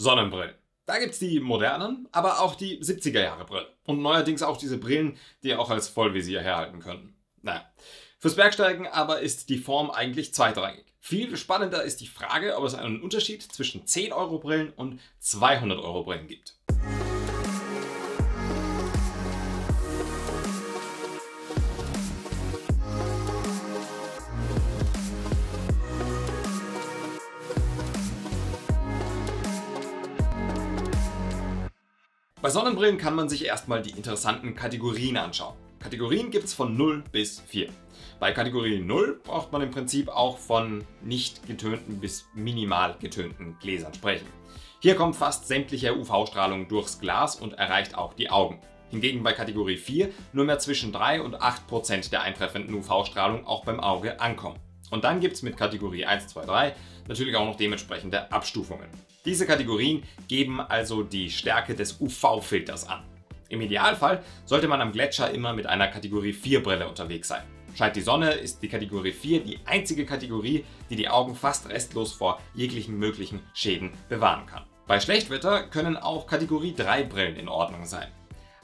Sonnenbrillen. Da gibt es die modernen, aber auch die 70er Jahre Brillen. Und neuerdings auch diese Brillen, die auch als Vollvisier herhalten können. Naja. Fürs Bergsteigen aber ist die Form eigentlich zweitrangig. Viel spannender ist die Frage, ob es einen Unterschied zwischen 10 Euro Brillen und 200 Euro Brillen gibt. Bei Sonnenbrillen kann man sich erstmal die interessanten Kategorien anschauen. Kategorien gibt es von 0 bis 4. Bei Kategorie 0 braucht man im Prinzip auch von nicht getönten bis minimal getönten Gläsern sprechen. Hier kommt fast sämtliche UV-Strahlung durchs Glas und erreicht auch die Augen. Hingegen bei Kategorie 4 nur mehr zwischen 3 und 8 Prozent der eintreffenden UV-Strahlung auch beim Auge ankommen. Und dann gibt es mit Kategorie 1, 2, 3 natürlich auch noch dementsprechende Abstufungen. Diese Kategorien geben also die Stärke des UV-Filters an. Im Idealfall sollte man am Gletscher immer mit einer Kategorie 4 Brille unterwegs sein. Scheint die Sonne, ist die Kategorie 4 die einzige Kategorie, die die Augen fast restlos vor jeglichen möglichen Schäden bewahren kann. Bei Schlechtwetter können auch Kategorie 3 Brillen in Ordnung sein.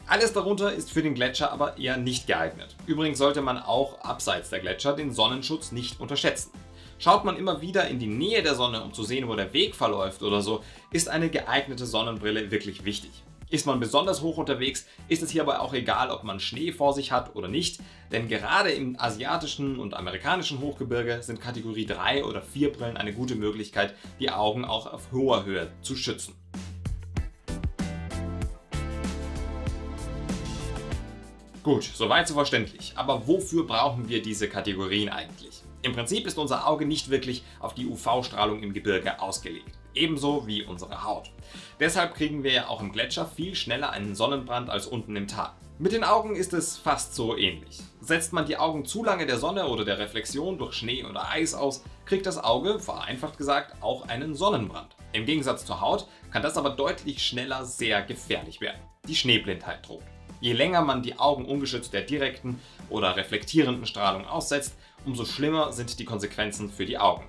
Alles darunter ist für den Gletscher aber eher nicht geeignet. Übrigens sollte man auch abseits der Gletscher den Sonnenschutz nicht unterschätzen. Schaut man immer wieder in die Nähe der Sonne, um zu sehen, wo der Weg verläuft oder so, ist eine geeignete Sonnenbrille wirklich wichtig. Ist man besonders hoch unterwegs, ist es hier aber auch egal, ob man Schnee vor sich hat oder nicht, denn gerade im asiatischen und amerikanischen Hochgebirge sind Kategorie 3 oder 4 Brillen eine gute Möglichkeit, die Augen auch auf hoher Höhe zu schützen. Gut, soweit so verständlich. Aber wofür brauchen wir diese Kategorien eigentlich? Im Prinzip ist unser Auge nicht wirklich auf die UV-Strahlung im Gebirge ausgelegt. Ebenso wie unsere Haut. Deshalb kriegen wir ja auch im Gletscher viel schneller einen Sonnenbrand als unten im Tal. Mit den Augen ist es fast so ähnlich. Setzt man die Augen zu lange der Sonne oder der Reflexion durch Schnee oder Eis aus, kriegt das Auge, vereinfacht gesagt, auch einen Sonnenbrand. Im Gegensatz zur Haut kann das aber deutlich schneller sehr gefährlich werden. Die Schneeblindheit droht. Je länger man die Augen ungeschützt der direkten oder reflektierenden Strahlung aussetzt, umso schlimmer sind die Konsequenzen für die Augen.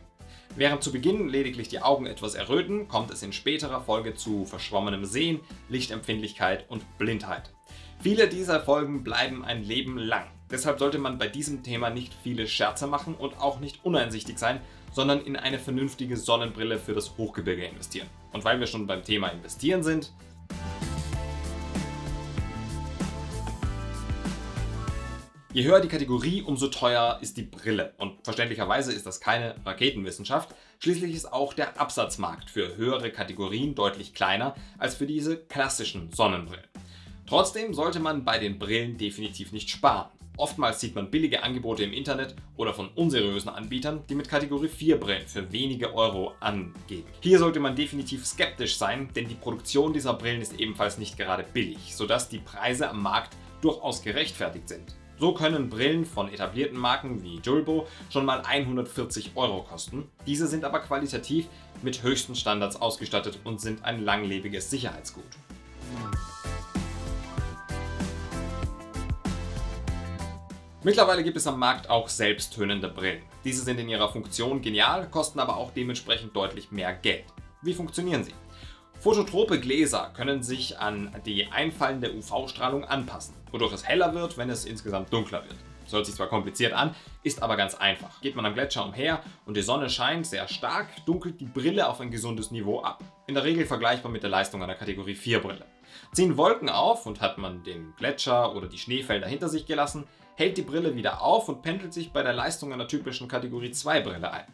Während zu Beginn lediglich die Augen etwas erröten, kommt es in späterer Folge zu verschwommenem Sehen, Lichtempfindlichkeit und Blindheit. Viele dieser Folgen bleiben ein Leben lang. Deshalb sollte man bei diesem Thema nicht viele Scherze machen und auch nicht uneinsichtig sein, sondern in eine vernünftige Sonnenbrille für das Hochgebirge investieren. Und weil wir schon beim Thema Investieren sind, Je höher die Kategorie, umso teurer ist die Brille. Und verständlicherweise ist das keine Raketenwissenschaft. Schließlich ist auch der Absatzmarkt für höhere Kategorien deutlich kleiner als für diese klassischen Sonnenbrillen. Trotzdem sollte man bei den Brillen definitiv nicht sparen. Oftmals sieht man billige Angebote im Internet oder von unseriösen Anbietern, die mit Kategorie 4 Brillen für wenige Euro angeben. Hier sollte man definitiv skeptisch sein, denn die Produktion dieser Brillen ist ebenfalls nicht gerade billig, sodass die Preise am Markt durchaus gerechtfertigt sind. So können Brillen von etablierten Marken wie Julbo schon mal 140 Euro kosten. Diese sind aber qualitativ mit höchsten Standards ausgestattet und sind ein langlebiges Sicherheitsgut. Mittlerweile gibt es am Markt auch selbsttönende Brillen. Diese sind in ihrer Funktion genial, kosten aber auch dementsprechend deutlich mehr Geld. Wie funktionieren sie? Phototrope Gläser können sich an die einfallende UV-Strahlung anpassen, wodurch es heller wird, wenn es insgesamt dunkler wird. Das hört sich zwar kompliziert an, ist aber ganz einfach. Geht man am Gletscher umher und die Sonne scheint sehr stark, dunkelt die Brille auf ein gesundes Niveau ab. In der Regel vergleichbar mit der Leistung einer Kategorie 4 Brille. Ziehen Wolken auf und hat man den Gletscher oder die Schneefelder hinter sich gelassen, hält die Brille wieder auf und pendelt sich bei der Leistung einer typischen Kategorie 2 Brille ein.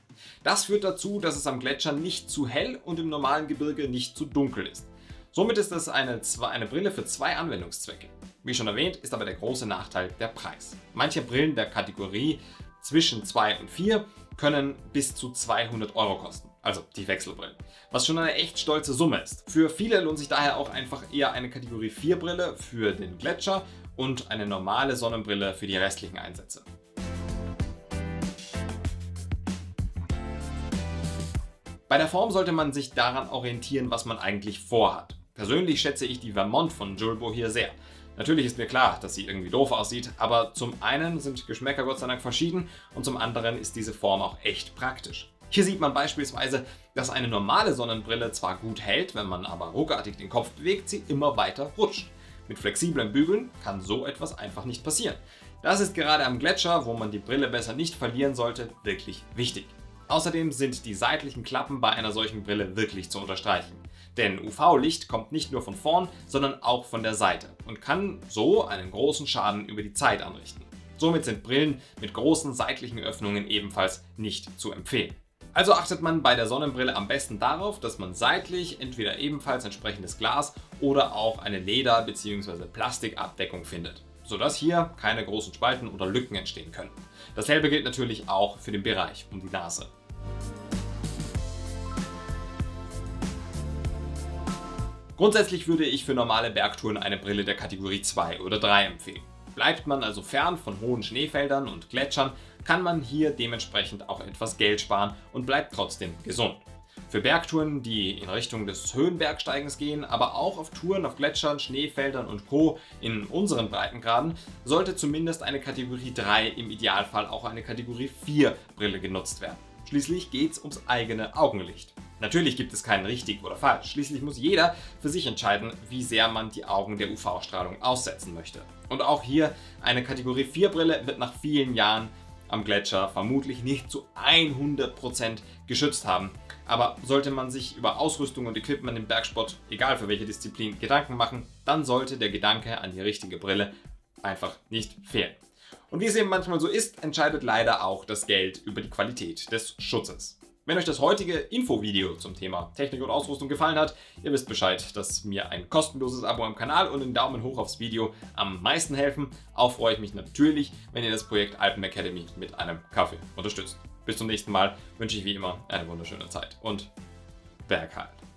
Das führt dazu, dass es am Gletscher nicht zu hell und im normalen Gebirge nicht zu dunkel ist. Somit ist es eine, eine Brille für zwei Anwendungszwecke. Wie schon erwähnt, ist aber der große Nachteil der Preis. Manche Brillen der Kategorie zwischen 2 und 4 können bis zu 200 Euro kosten, also die Wechselbrillen, was schon eine echt stolze Summe ist. Für viele lohnt sich daher auch einfach eher eine Kategorie 4 Brille für den Gletscher und eine normale Sonnenbrille für die restlichen Einsätze. Bei der Form sollte man sich daran orientieren, was man eigentlich vorhat. Persönlich schätze ich die Vermont von Julbo hier sehr. Natürlich ist mir klar, dass sie irgendwie doof aussieht, aber zum einen sind Geschmäcker Gott sei Dank verschieden und zum anderen ist diese Form auch echt praktisch. Hier sieht man beispielsweise, dass eine normale Sonnenbrille zwar gut hält, wenn man aber ruckartig den Kopf bewegt, sie immer weiter rutscht. Mit flexiblen Bügeln kann so etwas einfach nicht passieren. Das ist gerade am Gletscher, wo man die Brille besser nicht verlieren sollte, wirklich wichtig. Außerdem sind die seitlichen Klappen bei einer solchen Brille wirklich zu unterstreichen. Denn UV-Licht kommt nicht nur von vorn, sondern auch von der Seite und kann so einen großen Schaden über die Zeit anrichten. Somit sind Brillen mit großen seitlichen Öffnungen ebenfalls nicht zu empfehlen. Also achtet man bei der Sonnenbrille am besten darauf, dass man seitlich entweder ebenfalls entsprechendes Glas oder auch eine Leder- bzw. Plastikabdeckung findet, sodass hier keine großen Spalten oder Lücken entstehen können. Dasselbe gilt natürlich auch für den Bereich um die Nase. Grundsätzlich würde ich für normale Bergtouren eine Brille der Kategorie 2 oder 3 empfehlen. Bleibt man also fern von hohen Schneefeldern und Gletschern, kann man hier dementsprechend auch etwas Geld sparen und bleibt trotzdem gesund. Für Bergtouren, die in Richtung des Höhenbergsteigens gehen, aber auch auf Touren auf Gletschern, Schneefeldern und Co. in unseren Breitengraden, sollte zumindest eine Kategorie 3, im Idealfall auch eine Kategorie 4 Brille genutzt werden. Schließlich geht es ums eigene Augenlicht. Natürlich gibt es keinen richtig oder falsch. Schließlich muss jeder für sich entscheiden, wie sehr man die Augen der UV-Strahlung aussetzen möchte. Und auch hier eine Kategorie 4 Brille wird nach vielen Jahren am Gletscher vermutlich nicht zu 100% geschützt haben. Aber sollte man sich über Ausrüstung und Equipment im Bergsport, egal für welche Disziplin, Gedanken machen, dann sollte der Gedanke an die richtige Brille einfach nicht fehlen. Und wie es eben manchmal so ist, entscheidet leider auch das Geld über die Qualität des Schutzes. Wenn euch das heutige Infovideo zum Thema Technik und Ausrüstung gefallen hat, ihr wisst Bescheid, dass mir ein kostenloses Abo am Kanal und ein Daumen hoch aufs Video am meisten helfen. Auch freue ich mich natürlich, wenn ihr das Projekt Alpen Academy mit einem Kaffee unterstützt. Bis zum nächsten Mal wünsche ich wie immer eine wunderschöne Zeit und Berg halt.